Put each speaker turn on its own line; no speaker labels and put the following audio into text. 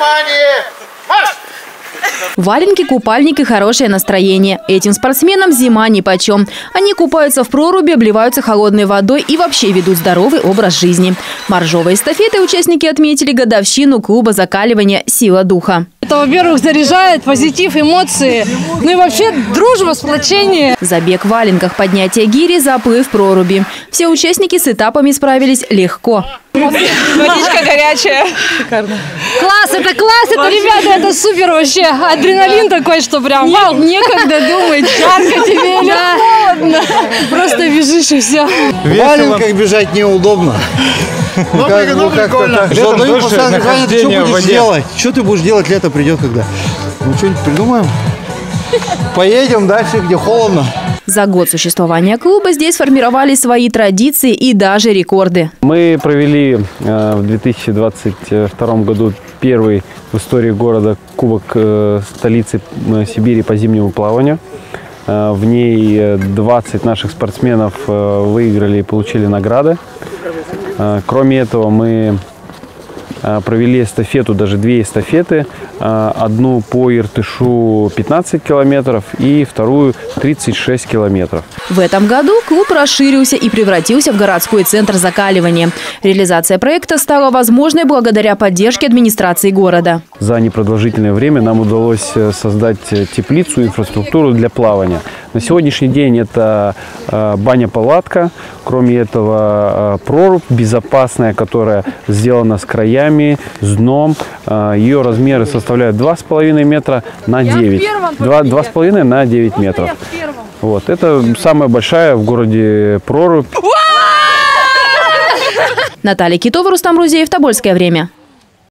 Внимание! Марш!
Валенки, купальник и хорошее настроение. Этим спортсменам зима нипочем. Они купаются в проруби, обливаются холодной водой и вообще ведут здоровый образ жизни. Моржовой эстафетой участники отметили годовщину клуба закаливания «Сила духа».
Это, во-первых, заряжает позитив, эмоции, ну и вообще дружба, сплочение.
Забег в валенках, поднятие гири, заплыв проруби. Все участники с этапами справились легко.
Водичка горячая. Шикарно. Класс, это класс, это, ребята, это супер вообще. Адреналин такой, что прям вау. Некогда думать, жарко тебе или холодно. Просто бежишь и все.
В валенках бежать неудобно.
Ну,
Как-
ну,
ну,
прикольно.
так.
Летом
что
в
будешь делать? Что ты будешь делать? Лето придет когда? Ну, что-нибудь придумаем. Поедем дальше, где холодно.
За год существования клуба здесь сформировали свои традиции и даже рекорды.
Мы провели э, в 2022 году первый в истории города Кубок э, столицы э, Сибири по зимнему плаванию. В ней э, 20 наших спортсменов выиграли и получили награды. Кроме этого, мы провели эстафету, даже две эстафеты. Э, Одну по Иртышу 15 километров и вторую 36 километров.
В этом году клуб расширился и превратился в городской центр закаливания. Реализация проекта стала возможной благодаря поддержке администрации города.
За непродолжительное время нам удалось э, создать э, теплицу, инфраструктуру для плавания. На сегодняшний день это э, баня-палатка, кроме этого э, прорубь безопасная, которая сделана с краями, с дном. Э, Ее размеры составляют 2,5 метра на 9. Два- 2,5 на 9 метров. Вот. Это самая большая в городе прорубь.
Наталья Китова, Рустам Рузеев, Тобольское время.